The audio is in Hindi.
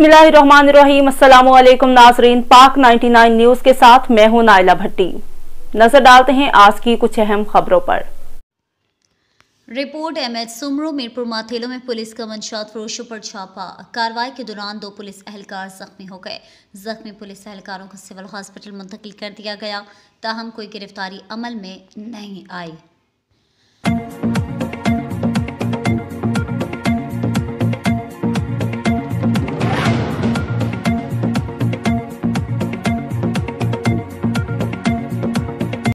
बिस्मिल्लाहिर्रहमानिर्रहीम अस्सलाम नाजरीन, पाक 99 न्यूज़ के साथ मैं हूँ नाइला भट्टी। नज़र डालते हैं आज की कुछ अहम खबरों पर। Report M H Soomro, Mirpur Mathelo में पुलिस का मंशात फरोशों पर छापा। कार्रवाई के दौरान दो पुलिस एहलकार जख्मी हो गए। जख्मी पुलिस एहलकारों को सिविल हॉस्पिटल मुंतकिल कर दिया गया। ताहम कोई गिरफ्तारी अमल में नहीं आई।